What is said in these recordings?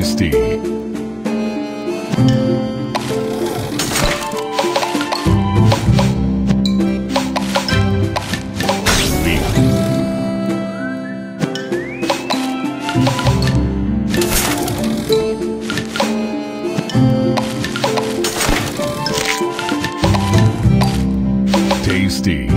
tasty. tasty.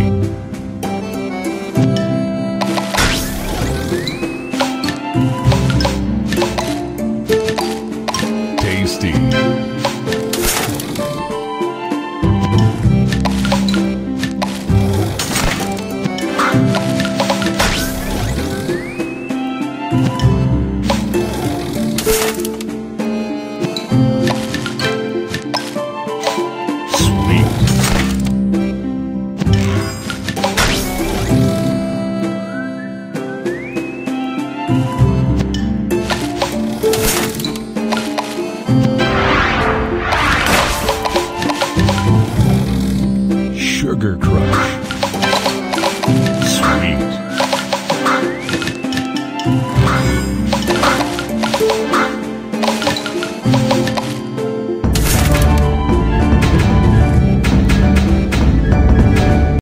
Sugar Crush. Sweet.